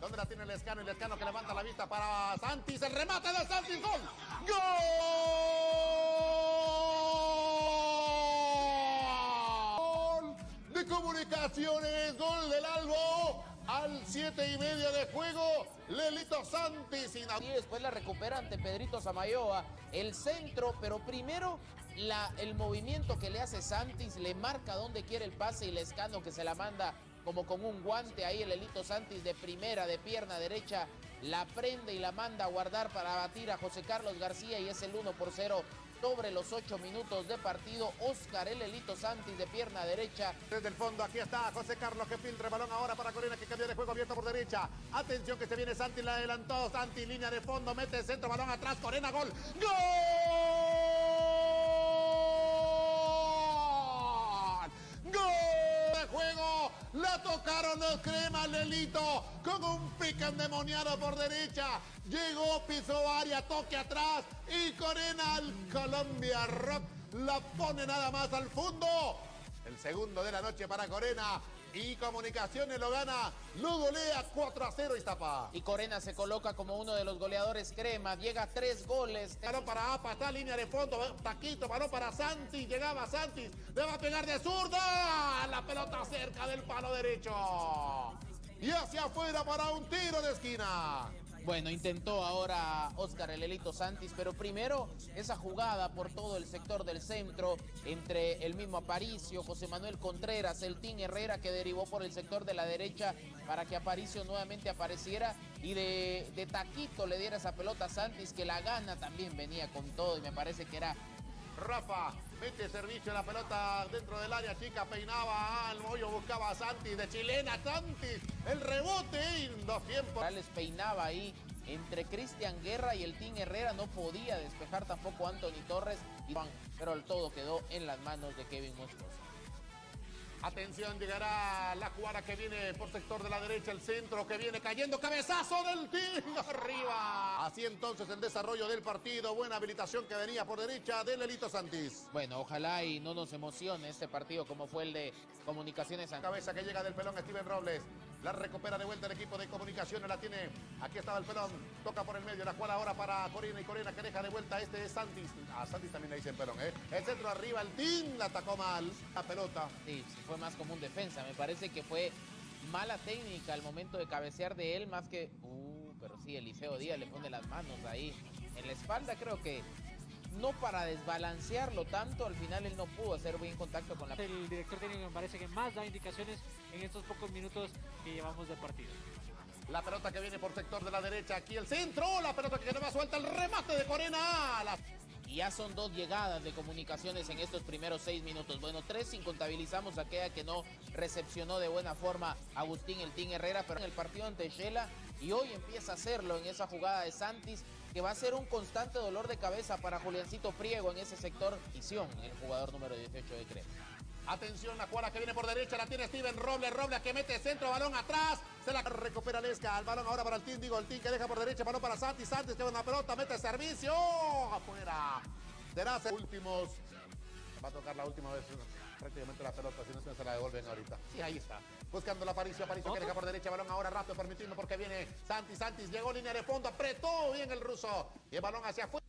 ¿Dónde la tiene el escano? El escano que levanta la vista para Santis. El remate de Santis. Gol. Gol. De comunicaciones. Gol del Albo. Al 7 y medio de juego. Lelito Santis. Y después la recupera ante Pedrito Samayoa. El centro, pero primero el movimiento que le hace Santis. Le marca dónde quiere el pase y el escano que se la manda como con un guante ahí el Elito Santis de primera, de pierna derecha, la prende y la manda a guardar para batir a José Carlos García y es el 1 por 0 sobre los 8 minutos de partido. Oscar el Elito Santis de pierna derecha. Desde el fondo, aquí está José Carlos que filtra balón ahora para Corina que cambia de juego abierto por derecha. Atención que se viene Santi, la adelantó Santi, línea de fondo, mete el centro, balón atrás, Corena, gol. ¡Gol! ¡Gol! De la tocaron los cremas, Lelito, con un pique endemoniado por derecha. Llegó, pisó área, toque atrás y Corena al Colombia Rock la pone nada más al fondo. El segundo de la noche para Corena. Y Comunicaciones lo gana, lo golea 4 a 0 Iztapa. Y Corena se coloca como uno de los goleadores crema, llega a tres goles. Balón para APA, está línea de fondo, taquito, balón para Santis, llegaba Santis, le va a pegar de zurda, la pelota cerca del palo derecho. Y hacia afuera para un tiro de esquina. Bueno, intentó ahora Oscar el Elito Santis, pero primero esa jugada por todo el sector del centro entre el mismo Aparicio, José Manuel Contreras, el Team Herrera que derivó por el sector de la derecha para que Aparicio nuevamente apareciera y de, de taquito le diera esa pelota a Santis que la gana también venía con todo y me parece que era Rafa mete servicio la pelota dentro del área chica, peinaba al mollo, buscaba a Santis de chilena, Santis, el rebote y dos tiempos. Les peinaba ahí entre Cristian Guerra y el Team Herrera, no podía despejar tampoco Anthony Torres, pero el todo quedó en las manos de Kevin Moscoso. Atención, llegará la jugada que viene por sector de la derecha, el centro que viene cayendo, cabezazo del team arriba. Así entonces el desarrollo del partido, buena habilitación que venía por derecha del Elito Santis. Bueno, ojalá y no nos emocione este partido como fue el de Comunicaciones. Cabeza que llega del pelón Steven Robles. La recupera de vuelta el equipo de comunicaciones, la tiene, aquí estaba el pelón, toca por el medio, la cual ahora para Corina y Corina que deja de vuelta este es Santis. Ah, Santis también le dicen pelón, ¿eh? El centro arriba, el team la atacó mal, la pelota. Sí, fue más como un defensa, me parece que fue mala técnica al momento de cabecear de él, más que... Uh, pero sí, Eliseo Díaz le pone las manos ahí en la espalda, creo que no para desbalancearlo tanto, al final él no pudo hacer buen contacto con la... El director técnico me parece que más da indicaciones en estos pocos minutos que llevamos de partido. La pelota que viene por sector de la derecha, aquí el centro, la pelota que no va suelta, el remate de Corena. La... Y ya son dos llegadas de comunicaciones en estos primeros seis minutos. Bueno, tres sin contabilizamos aquella que no recepcionó de buena forma Agustín El Team Herrera, pero en el partido ante Shela y hoy empieza a hacerlo en esa jugada de Santis que va a ser un constante dolor de cabeza para Juliancito Priego en ese sector. Sion, el jugador número 18 de Crema. Atención, la jugada que viene por derecha, la tiene Steven Robles, Robles que mete centro, balón atrás, se la recupera Lesca, el balón ahora para el team, digo, el team que deja por derecha, balón para Santis, Santis que una pelota, mete servicio, afuera. Será últimos Va a tocar la última vez prácticamente la pelota, si no se la devuelven ahorita. Sí, ahí está. Buscando la Aparicio, Aparicio que deja por derecha, balón ahora rápido, permitiendo porque viene Santi, Santis, llegó línea de fondo, apretó bien el ruso. Y el balón hacia afuera.